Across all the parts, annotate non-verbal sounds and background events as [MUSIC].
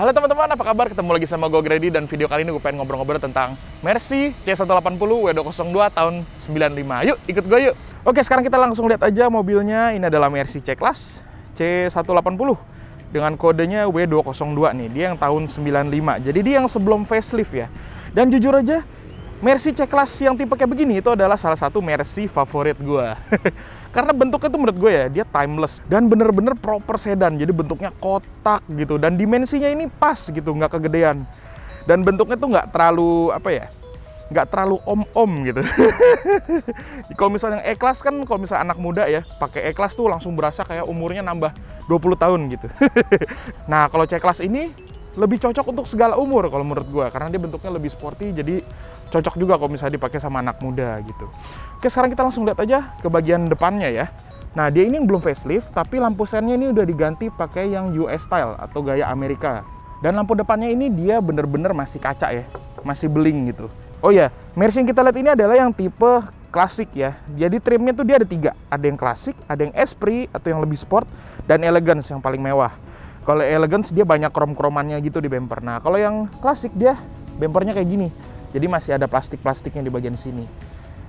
Halo teman-teman, apa kabar? Ketemu lagi sama gue Grady dan video kali ini gue pengen ngobrol-ngobrol tentang Mercy C180 W202 tahun 95. Yuk, ikut gue yuk. Oke, sekarang kita langsung lihat aja mobilnya. Ini adalah Mercy C-Class C180 dengan kodenya W202 nih. Dia yang tahun 95. Jadi dia yang sebelum facelift ya. Dan jujur aja, Mercy C-Class yang tipe kayak begini itu adalah salah satu Mercy favorit gue. [LAUGHS] Karena bentuknya tuh menurut gue ya, dia timeless. Dan bener-bener proper sedan, jadi bentuknya kotak gitu. Dan dimensinya ini pas gitu, nggak kegedean. Dan bentuknya tuh nggak terlalu, apa ya, nggak terlalu om-om gitu. [LAUGHS] kalau misalnya E-Class kan, kalau misalnya anak muda ya, pakai E-Class tuh langsung berasa kayak umurnya nambah 20 tahun gitu. [LAUGHS] nah, kalau C-Class ini lebih cocok untuk segala umur kalau menurut gue karena dia bentuknya lebih sporty jadi cocok juga kalau misalnya dipakai sama anak muda gitu. Oke sekarang kita langsung lihat aja ke bagian depannya ya. Nah dia ini belum facelift tapi lampu sennya ini udah diganti pakai yang US style atau gaya Amerika. Dan lampu depannya ini dia bener-bener masih kaca ya masih beling gitu. Oh ya Mercy yang kita lihat ini adalah yang tipe klasik ya. Jadi trimnya tuh dia ada tiga ada yang klasik ada yang esprit atau yang lebih sport dan elegance yang paling mewah kalau elegance dia banyak krom-kromannya gitu di bumper. Nah, kalau yang klasik dia bumpernya kayak gini. Jadi masih ada plastik-plastiknya di bagian sini.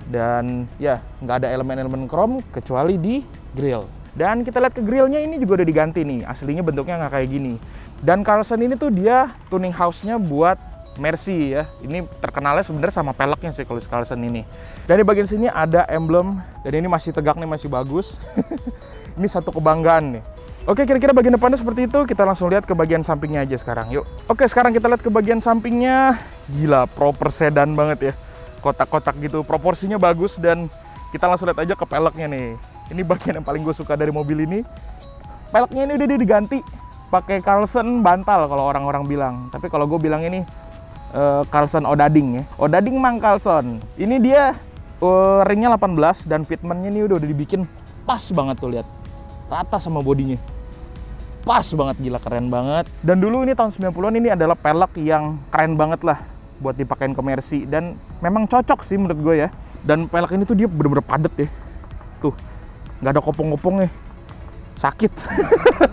Dan ya, nggak ada elemen-elemen krom kecuali di grill. Dan kita lihat ke grillnya ini juga udah diganti nih. Aslinya bentuknya nggak kayak gini. Dan Carlson ini tuh dia tuning house-nya buat Mercy ya. Ini terkenalnya sebenarnya sama peleknya sih kalau Carlson ini. Dan di bagian sini ada emblem dan ini masih tegak nih, masih bagus. [LAUGHS] ini satu kebanggaan nih Oke, kira-kira bagian depannya seperti itu. Kita langsung lihat ke bagian sampingnya aja sekarang. Yuk. Oke, sekarang kita lihat ke bagian sampingnya. Gila, proper sedan banget ya. Kotak-kotak gitu, proporsinya bagus dan kita langsung lihat aja ke peleknya nih. Ini bagian yang paling gue suka dari mobil ini. Peleknya ini udah diganti pakai Carlson bantal kalau orang-orang bilang. Tapi kalau gue bilang ini uh, Carlson Odading ya. Odading Mang Carlson. Ini dia uh, ringnya 18 dan fitmentnya ini udah, udah dibikin pas banget tuh lihat. Rata sama bodinya. Pas banget gila keren banget. Dan dulu ini tahun 90-an ini adalah pelek yang keren banget lah buat dipakein ke Mercy dan memang cocok sih menurut gue ya. Dan pelek ini tuh dia bener-bener padet ya. Tuh nggak ada kopong-kopongnya sakit.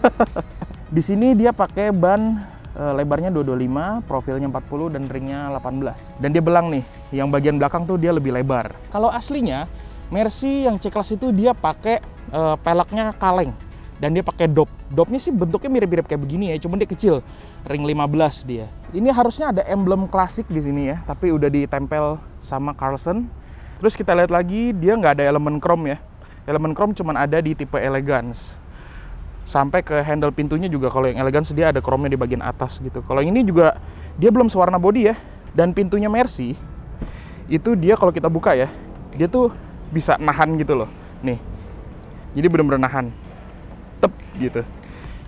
[LAUGHS] Di sini dia pakai ban e, lebarnya 225 profilnya 40 dan ringnya 18 dan dia belang nih yang bagian belakang tuh dia lebih lebar. Kalau aslinya Mercy yang C-Class itu dia pakai e, peleknya kaleng dan dia pakai dop. Dopnya sih bentuknya mirip-mirip kayak begini ya, cuman dia kecil. Ring 15 dia. Ini harusnya ada emblem klasik di sini ya, tapi udah ditempel sama Carlson. Terus kita lihat lagi, dia nggak ada elemen chrome ya. Elemen chrome cuman ada di tipe elegance. Sampai ke handle pintunya juga kalau yang elegance dia ada chrome-nya di bagian atas gitu. Kalau ini juga dia belum sewarna body ya. Dan pintunya Mercy itu dia kalau kita buka ya, dia tuh bisa nahan gitu loh. Nih. Jadi bener-bener nahan. Tep gitu.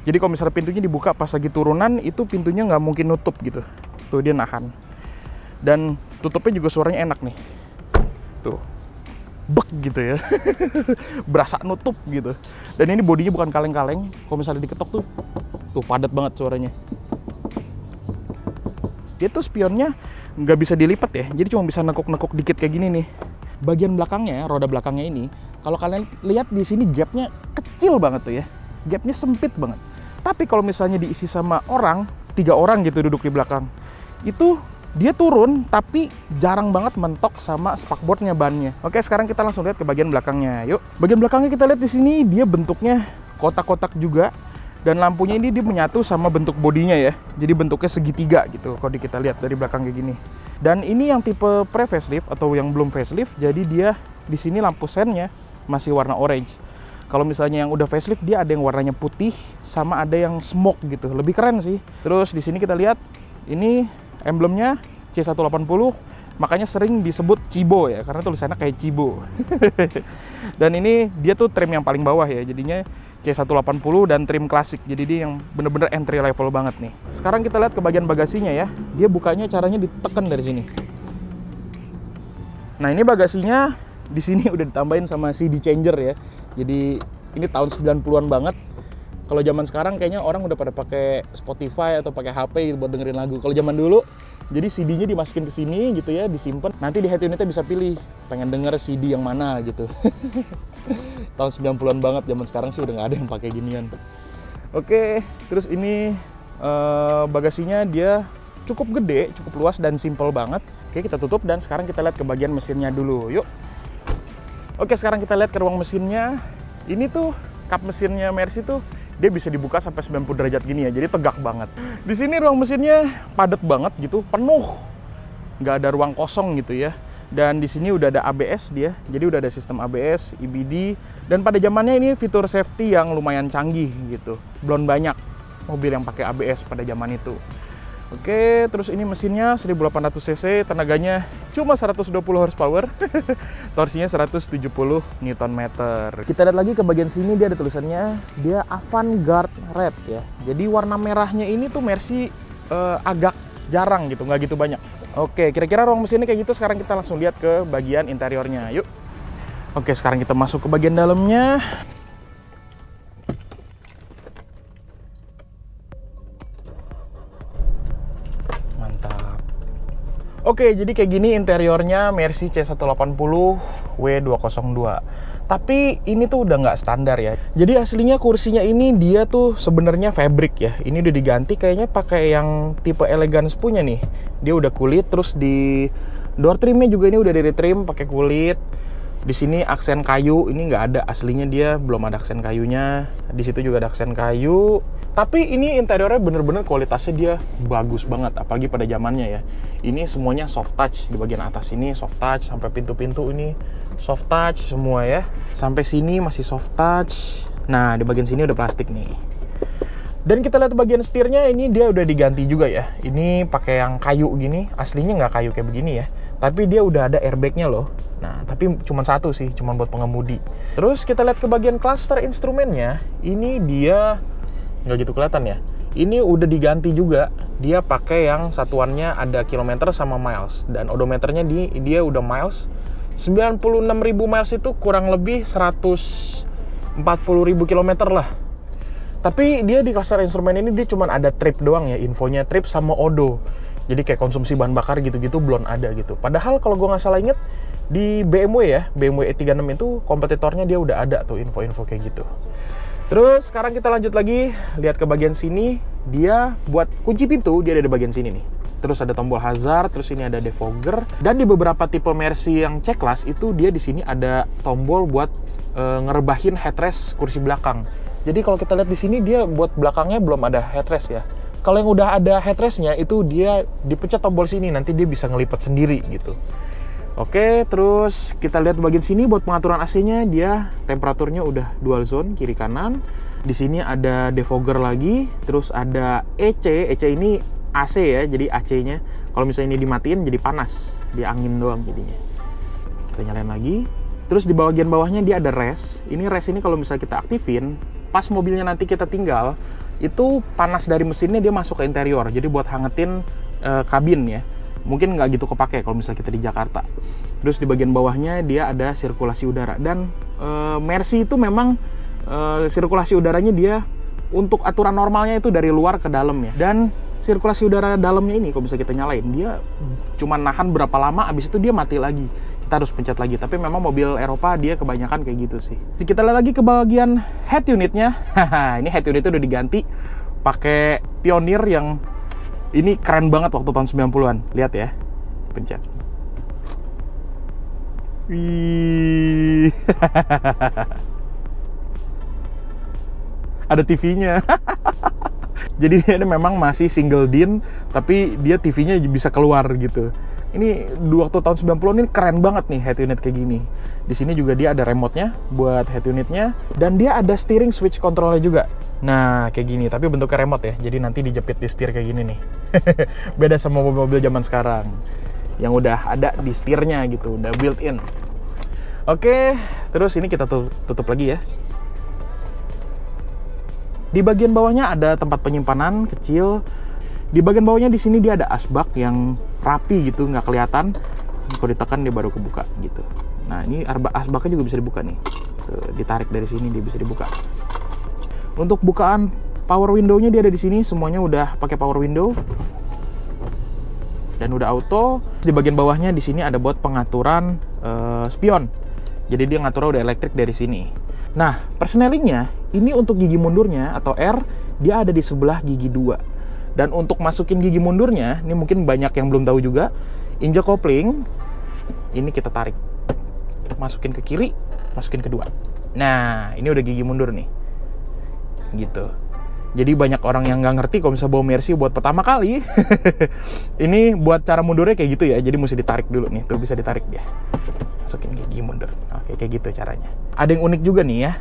Jadi kalau misalnya pintunya dibuka pas lagi turunan itu pintunya nggak mungkin nutup gitu. Tuh dia nahan. Dan tutupnya juga suaranya enak nih. Tuh. Bek gitu ya. [LAUGHS] Berasa nutup gitu. Dan ini bodinya bukan kaleng-kaleng. Kalau misalnya diketok tuh tuh padat banget suaranya. Dia tuh spionnya nggak bisa dilipat ya. Jadi cuma bisa nekuk-nekuk dikit kayak gini nih bagian belakangnya roda belakangnya ini kalau kalian lihat di sini gapnya kecil banget tuh ya gapnya sempit banget. Tapi kalau misalnya diisi sama orang, tiga orang gitu duduk di belakang, itu dia turun tapi jarang banget mentok sama spakboardnya bannya. Oke, sekarang kita langsung lihat ke bagian belakangnya. Yuk, bagian belakangnya kita lihat di sini dia bentuknya kotak-kotak juga dan lampunya ini dia menyatu sama bentuk bodinya ya. Jadi bentuknya segitiga gitu kalau kita lihat dari belakang kayak gini. Dan ini yang tipe pre facelift atau yang belum facelift, jadi dia di sini lampu sennya masih warna orange. Kalau misalnya yang udah facelift dia ada yang warnanya putih sama ada yang smoke gitu. Lebih keren sih. Terus di sini kita lihat ini emblemnya C180 makanya sering disebut Cibo ya karena tulisannya kayak Cibo. [LAUGHS] dan ini dia tuh trim yang paling bawah ya. Jadinya C180 dan trim klasik. Jadi dia yang bener-bener entry level banget nih. Sekarang kita lihat ke bagian bagasinya ya. Dia bukanya caranya ditekan dari sini. Nah, ini bagasinya di sini [LAUGHS] udah ditambahin sama CD changer ya. Jadi ini tahun 90-an banget. Kalau zaman sekarang kayaknya orang udah pada pakai Spotify atau pakai HP gitu buat dengerin lagu. Kalau zaman dulu jadi CD-nya dimasukin ke sini gitu ya, disimpan. Nanti di head unitnya bisa pilih pengen denger CD yang mana gitu. [LAUGHS] tahun 90-an banget zaman sekarang sih udah nggak ada yang pakai ginian. Oke, terus ini Eh, bagasinya dia cukup gede, cukup luas dan simple banget. Oke, kita tutup dan sekarang kita lihat ke bagian mesinnya dulu. Yuk. Oke, sekarang kita lihat ke ruang mesinnya. Ini tuh kap mesinnya Mercy tuh dia bisa dibuka sampai 90 derajat gini ya. Jadi tegak banget. Di sini ruang mesinnya padat banget gitu, penuh. Nggak ada ruang kosong gitu ya. Dan di sini udah ada ABS dia, jadi udah ada sistem ABS, EBD, dan pada zamannya ini fitur safety yang lumayan canggih gitu. Belum banyak mobil yang pakai ABS pada zaman itu. Oke, terus ini mesinnya 1800 cc, tenaganya cuma 120 horsepower, [LAUGHS] torsinya 170 Nm. Kita lihat lagi ke bagian sini dia ada tulisannya, dia Avantgarde Red ya. Jadi warna merahnya ini tuh Mercy uh, agak jarang gitu, nggak gitu banyak. Oke, kira-kira ruang mesinnya kayak gitu. Sekarang kita langsung lihat ke bagian interiornya. Yuk. Oke, sekarang kita masuk ke bagian dalamnya. Oke, jadi kayak gini interiornya Mercy C180 W202. Tapi ini tuh udah nggak standar ya. Jadi aslinya kursinya ini dia tuh sebenarnya fabric ya. Ini udah diganti kayaknya pakai yang tipe elegance punya nih. Dia udah kulit terus di door trimnya juga ini udah dari trim pakai kulit. Di sini aksen kayu ini nggak ada aslinya dia belum ada aksen kayunya. Di situ juga ada aksen kayu. Tapi ini interiornya bener-bener kualitasnya dia bagus banget, apalagi pada zamannya ya. Ini semuanya soft touch di bagian atas ini soft touch sampai pintu-pintu ini soft touch semua ya. Sampai sini masih soft touch. Nah di bagian sini udah plastik nih. Dan kita lihat bagian setirnya ini dia udah diganti juga ya. Ini pakai yang kayu gini, aslinya nggak kayu kayak begini ya. Tapi dia udah ada airbagnya loh. Nah, tapi cuma satu sih, cuma buat pengemudi. Terus kita lihat ke bagian cluster instrumennya, ini dia nggak gitu kelihatan ya. Ini udah diganti juga. Dia pakai yang satuannya ada kilometer sama miles dan odometernya di dia udah miles. 96.000 miles itu kurang lebih 140.000 kilometer lah. Tapi dia di cluster instrumen ini dia cuma ada trip doang ya, infonya trip sama odo. Jadi kayak konsumsi bahan bakar gitu-gitu belum ada gitu. Padahal kalau gue nggak salah inget, di BMW ya BMW E36 itu kompetitornya dia udah ada tuh info-info kayak gitu. Terus sekarang kita lanjut lagi lihat ke bagian sini. Dia buat kunci pintu dia ada di bagian sini nih. Terus ada tombol hazard terus ini ada defogger dan di beberapa tipe Mercy yang C class itu dia di sini ada tombol buat e, ngerebahin headrest kursi belakang. Jadi kalau kita lihat di sini dia buat belakangnya belum ada headrest ya kalau yang udah ada headrestnya itu dia dipencet tombol sini nanti dia bisa ngelipat sendiri gitu Oke, terus kita lihat bagian sini buat pengaturan AC-nya dia temperaturnya udah dual zone kiri kanan. Di sini ada defogger lagi, terus ada EC. EC ini AC ya, jadi AC-nya kalau misalnya ini dimatiin jadi panas, dia angin doang jadinya. Kita nyalain lagi. Terus di bagian bawahnya dia ada res. Ini res ini kalau misalnya kita aktifin, pas mobilnya nanti kita tinggal, itu panas dari mesinnya dia masuk ke interior. Jadi buat hangetin uh, kabin ya mungkin nggak gitu kepake kalau misalnya kita di Jakarta. Terus di bagian bawahnya dia ada sirkulasi udara dan e, Mercy itu memang e, sirkulasi udaranya dia untuk aturan normalnya itu dari luar ke dalam ya. Dan sirkulasi udara dalamnya ini kalau bisa kita nyalain dia cuma nahan berapa lama abis itu dia mati lagi. Kita harus pencet lagi. Tapi memang mobil Eropa dia kebanyakan kayak gitu sih. Jadi kita lihat lagi ke bagian head unitnya. [LAUGHS] ini head unitnya udah diganti pakai Pioneer yang ini keren banget waktu tahun 90-an. Lihat ya. Pencet. [LAUGHS] Ada TV-nya. [LAUGHS] Jadi dia memang masih single din, tapi dia TV-nya bisa keluar gitu. Ini waktu tahun 90 ini keren banget nih head unit kayak gini. Di sini juga dia ada remote-nya buat head unitnya dan dia ada steering switch controlnya juga. Nah, kayak gini, tapi bentuknya remote ya. Jadi nanti dijepit di setir kayak gini nih. [LAUGHS] Beda sama mobil-mobil zaman sekarang. Yang udah ada di setirnya gitu, udah built in. Oke, terus ini kita tutup lagi ya. Di bagian bawahnya ada tempat penyimpanan kecil. Di bagian bawahnya di sini dia ada asbak yang rapi gitu, nggak kelihatan. Kalau ditekan dia baru kebuka gitu. Nah, ini asbaknya juga bisa dibuka nih. ditarik dari sini dia bisa dibuka. Untuk bukaan power window-nya dia ada di sini, semuanya udah pakai power window. Dan udah auto. Di bagian bawahnya di sini ada buat pengaturan uh, spion. Jadi dia ngatur udah elektrik dari sini. Nah, persnelingnya ini untuk gigi mundurnya atau R dia ada di sebelah gigi 2. Dan untuk masukin gigi mundurnya, ini mungkin banyak yang belum tahu juga, injek kopling, ini kita tarik. Masukin ke kiri, masukin kedua. Nah, ini udah gigi mundur nih. Gitu. Jadi banyak orang yang nggak ngerti kalau misalnya bawa Mercy buat pertama kali. [LAUGHS] ini buat cara mundurnya kayak gitu ya. Jadi mesti ditarik dulu nih. Tuh bisa ditarik dia. Masukin gigi mundur. Oke, kayak gitu caranya. Ada yang unik juga nih ya.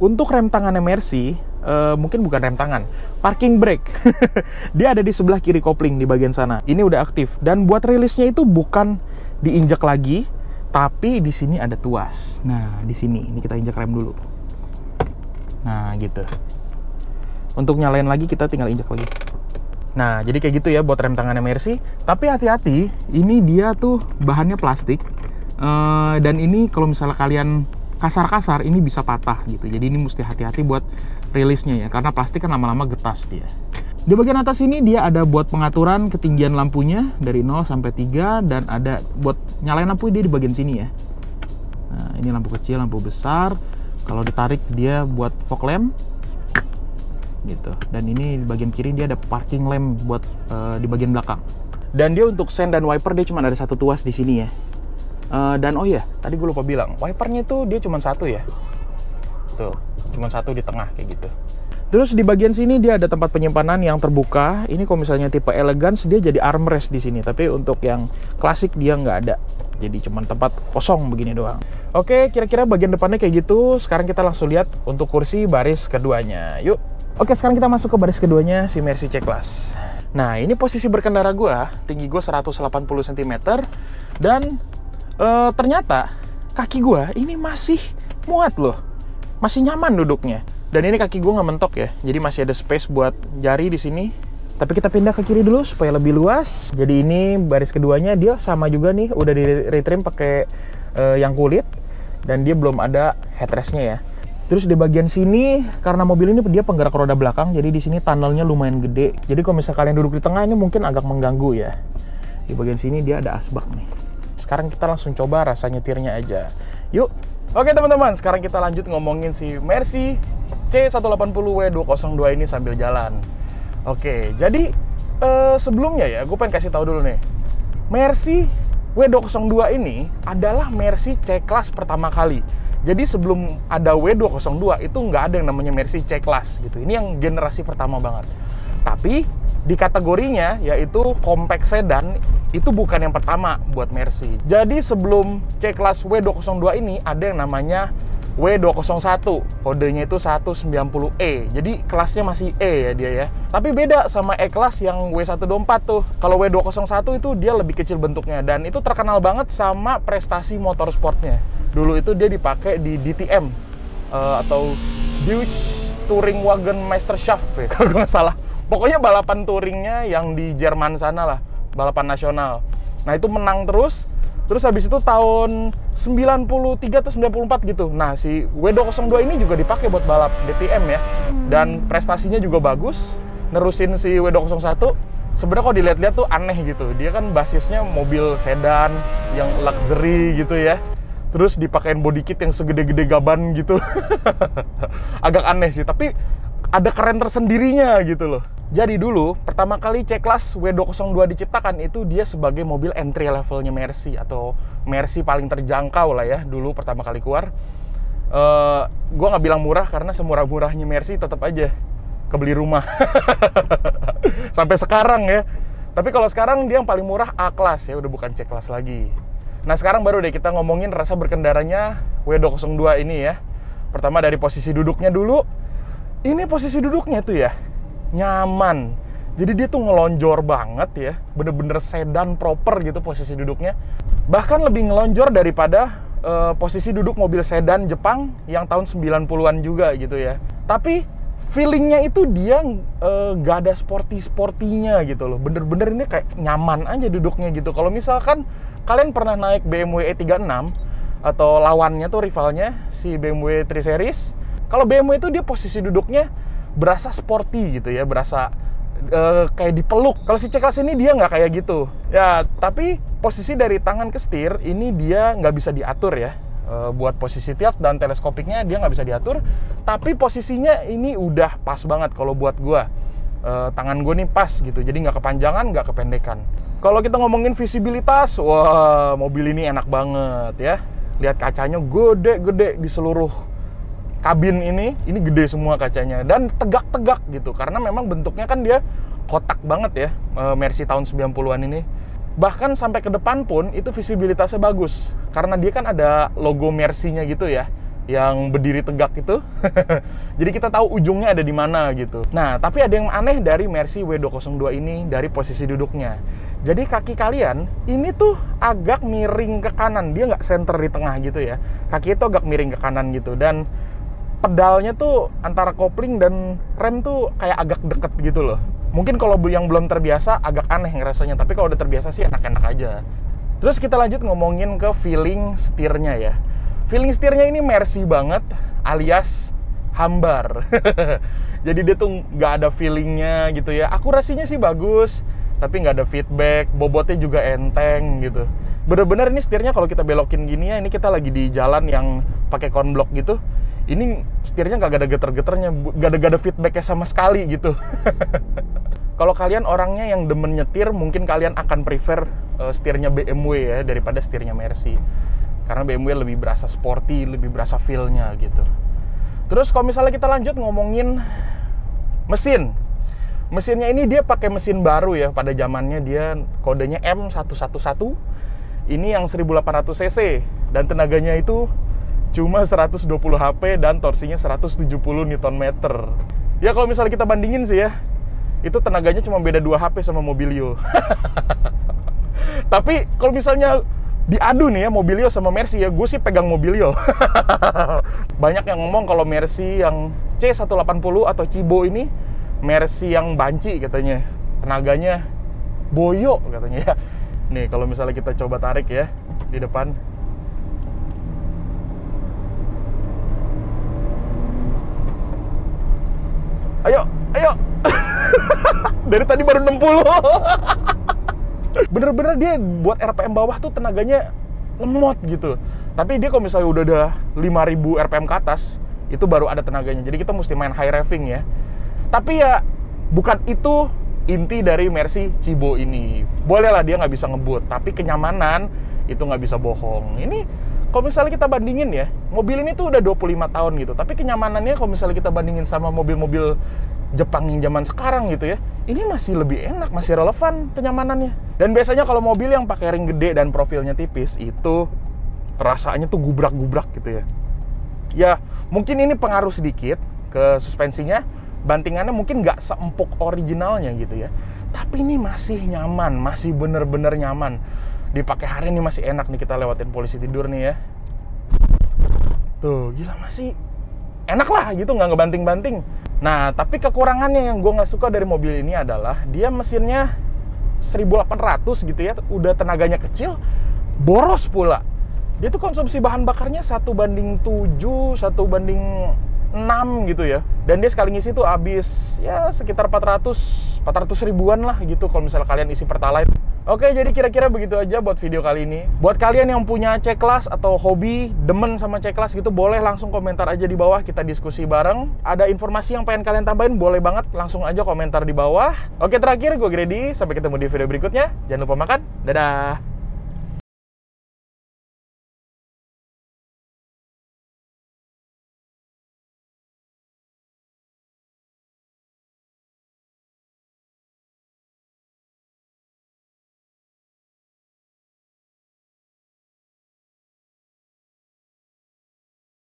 Untuk rem tangannya Mercy, uh, mungkin bukan rem tangan, parking brake. [LAUGHS] dia ada di sebelah kiri kopling di bagian sana. Ini udah aktif. Dan buat rilisnya itu bukan diinjak lagi, tapi di sini ada tuas. Nah, di sini. Ini kita injak rem dulu. Nah, gitu. Untuk nyalain lagi kita tinggal injak lagi. Nah, jadi kayak gitu ya buat rem tangannya Mercy. Tapi hati-hati, ini dia tuh bahannya plastik. Uh, dan ini kalau misalnya kalian kasar-kasar, ini bisa patah gitu. Jadi ini mesti hati-hati buat rilisnya ya, karena plastik kan lama-lama getas dia. Di bagian atas ini dia ada buat pengaturan ketinggian lampunya dari 0 sampai 3 dan ada buat nyalain lampu dia di bagian sini ya. Nah, ini lampu kecil, lampu besar. Kalau ditarik dia buat fog lamp gitu dan ini di bagian kiri dia ada parking lamp buat uh, di bagian belakang dan dia untuk sen dan wiper dia cuma ada satu tuas di sini ya uh, dan oh ya tadi gue lupa bilang wipernya tuh dia cuma satu ya tuh cuma satu di tengah kayak gitu Terus di bagian sini dia ada tempat penyimpanan yang terbuka. Ini kalau misalnya tipe elegance dia jadi armrest di sini, tapi untuk yang klasik dia nggak ada. Jadi cuma tempat kosong begini doang. Oke, kira-kira bagian depannya kayak gitu. Sekarang kita langsung lihat untuk kursi baris keduanya. Yuk. Oke, sekarang kita masuk ke baris keduanya si Mercy C-Class. Nah, ini posisi berkendara gue, tinggi gue 180 cm, dan e, ternyata kaki gue ini masih muat loh. Masih nyaman duduknya. Dan ini kaki gue nggak mentok ya, jadi masih ada space buat jari di sini. Tapi kita pindah ke kiri dulu supaya lebih luas. Jadi ini baris keduanya dia sama juga nih, udah di retrim pakai e, yang kulit dan dia belum ada headrestnya ya. Terus di bagian sini karena mobil ini dia penggerak roda belakang, jadi di sini tunnelnya lumayan gede. Jadi kalau misalnya kalian duduk di tengah ini mungkin agak mengganggu ya. Di bagian sini dia ada asbak nih. Sekarang kita langsung coba rasa nyetirnya aja. Yuk. Oke teman-teman, sekarang kita lanjut ngomongin si Mercy C180W202 ini sambil jalan. Oke, jadi eh, sebelumnya ya, gue pengen kasih tahu dulu nih. Mercy W202 ini adalah Mercy C-Class pertama kali. Jadi sebelum ada W202 itu nggak ada yang namanya Mercy C-Class gitu. Ini yang generasi pertama banget. Tapi di kategorinya yaitu compact sedan itu bukan yang pertama buat Mercy. Jadi sebelum C-Class W202 ini ada yang namanya W201 kodenya itu 190E jadi kelasnya masih E ya dia ya. Tapi beda sama E-Class yang W124 tuh. Kalau W201 itu dia lebih kecil bentuknya. Dan itu terkenal banget sama prestasi motorsportnya. Dulu itu dia dipakai di DTM uh, eh, atau Deutsche Touring Wagen Meisterschaft ya [LAUGHS] kalau nggak salah pokoknya balapan touringnya yang di Jerman sana lah balapan nasional nah itu menang terus Terus habis itu tahun 93 atau 94 gitu. Nah, si W202 ini juga dipakai buat balap DTM ya. Dan prestasinya juga bagus. Nerusin si W201 sebenarnya kalau dilihat-lihat tuh aneh gitu. Dia kan basisnya mobil sedan yang luxury gitu ya. Terus dipakein body kit yang segede-gede gaban gitu. [LAUGHS] Agak aneh sih, tapi ada keren tersendirinya gitu loh. Jadi dulu pertama kali C-Class W202 diciptakan itu dia sebagai mobil entry levelnya Mercy atau Mercy paling terjangkau lah ya dulu pertama kali keluar. Uh, eh, gue nggak bilang murah karena semurah-murahnya Mercy tetap aja kebeli rumah [LAUGHS] sampai sekarang ya. Tapi kalau sekarang dia yang paling murah A class ya udah bukan C class lagi. Nah sekarang baru deh kita ngomongin rasa berkendaranya W202 ini ya. Pertama dari posisi duduknya dulu. Ini posisi duduknya tuh ya nyaman. Jadi dia tuh ngelonjor banget ya, bener-bener sedan proper gitu posisi duduknya. Bahkan lebih ngelonjor daripada uh, posisi duduk mobil sedan Jepang yang tahun 90-an juga gitu ya. Tapi feelingnya itu dia uh, nggak ada sporty-sportinya gitu loh. Bener-bener ini kayak nyaman aja duduknya gitu. Kalau misalkan kalian pernah naik BMW E36 atau lawannya tuh rivalnya si BMW 3 Series, kalau BMW itu dia posisi duduknya berasa sporty gitu ya, berasa uh, kayak dipeluk. Kalau si C-Class ini dia nggak kayak gitu. Ya, tapi posisi dari tangan ke setir ini dia nggak bisa diatur ya. Uh, buat posisi tilt dan teleskopiknya dia nggak bisa diatur. Tapi posisinya ini udah pas banget kalau buat gua. uh, tangan gue nih pas gitu jadi nggak kepanjangan nggak kependekan kalau kita ngomongin visibilitas wah mobil ini enak banget ya lihat kacanya gede-gede di seluruh kabin ini ini gede semua kacanya dan tegak-tegak gitu karena memang bentuknya kan dia kotak banget ya uh, Mercy tahun 90-an ini bahkan sampai ke depan pun itu visibilitasnya bagus karena dia kan ada logo Mercy-nya gitu ya yang berdiri tegak itu. [LAUGHS] Jadi kita tahu ujungnya ada di mana gitu. Nah, tapi ada yang aneh dari Mercy W202 ini dari posisi duduknya. Jadi kaki kalian ini tuh agak miring ke kanan, dia nggak center di tengah gitu ya. Kaki itu agak miring ke kanan gitu dan pedalnya tuh antara kopling dan rem tuh kayak agak deket gitu loh. Mungkin kalau yang belum terbiasa agak aneh ngerasanya, tapi kalau udah terbiasa sih enak-enak aja. Terus kita lanjut ngomongin ke feeling setirnya ya. Feeling setirnya ini mercy banget, alias hambar. [LAUGHS] Jadi dia tuh nggak ada feelingnya gitu ya. Akurasinya sih bagus, tapi nggak ada feedback. Bobotnya juga enteng gitu. Bener-bener ini setirnya kalau kita belokin gini ya, ini kita lagi di jalan yang pakai konblok gitu. Ini setirnya nggak ada geter-geternya, nggak ada, gak ada feedbacknya sama sekali gitu. [LAUGHS] kalau kalian orangnya yang demen nyetir, mungkin kalian akan prefer uh, setirnya BMW ya daripada setirnya Mercy karena BMW lebih berasa sporty, lebih berasa feel-nya gitu. Terus kalau misalnya kita lanjut ngomongin mesin. Mesinnya ini dia pakai mesin baru ya pada zamannya dia kodenya M111. Ini yang 1800 cc dan tenaganya itu cuma 120 HP dan torsinya 170 Nm. Ya kalau misalnya kita bandingin sih ya, itu tenaganya cuma beda 2 HP sama Mobilio. [LAUGHS] Tapi kalau misalnya diadu nih ya Mobilio sama Mercy ya gue sih pegang Mobilio [LAUGHS] banyak yang ngomong kalau Mercy yang C180 atau Cibo ini Mercy yang banci katanya tenaganya boyo katanya ya nih kalau misalnya kita coba tarik ya di depan ayo ayo. [LAUGHS] Dari tadi baru 60 bener-bener dia buat RPM bawah tuh tenaganya lemot gitu. Tapi dia kalau misalnya udah ada 5000 RPM ke atas itu baru ada tenaganya. Jadi kita mesti main high revving ya. Tapi ya bukan itu inti dari Mercy Cibo ini. Bolehlah dia nggak bisa ngebut tapi kenyamanan itu nggak bisa bohong. Ini kalau misalnya kita bandingin ya mobil ini tuh udah 25 tahun gitu tapi kenyamanannya kalau misalnya kita bandingin sama mobil-mobil Jepang yang zaman sekarang gitu ya, ini masih lebih enak, masih relevan kenyamanannya. Dan biasanya kalau mobil yang pakai ring gede dan profilnya tipis itu rasanya tuh gubrak-gubrak gitu ya. Ya mungkin ini pengaruh sedikit ke suspensinya, bantingannya mungkin nggak seempuk originalnya gitu ya. Tapi ini masih nyaman, masih bener-bener nyaman. Dipakai hari ini masih enak nih kita lewatin polisi tidur nih ya. Tuh, gila masih enak lah gitu nggak ngebanting-banting Nah, tapi kekurangannya yang gue nggak suka dari mobil ini adalah dia mesinnya 1800 gitu ya, udah tenaganya kecil, boros pula. Dia tuh konsumsi bahan bakarnya satu banding 7, satu banding 6 gitu ya. Dan dia sekali ngisi tuh habis ya sekitar 400, 400 ribuan lah gitu kalau misalnya kalian isi Pertalite. Oke, jadi kira-kira begitu aja buat video kali ini. Buat kalian yang punya C-Class atau hobi demen sama C-Class gitu, boleh langsung komentar aja di bawah, kita diskusi bareng. Ada informasi yang pengen kalian tambahin, boleh banget langsung aja komentar di bawah. Oke, terakhir gue Grady, sampai ketemu di video berikutnya. Jangan lupa makan, dadah!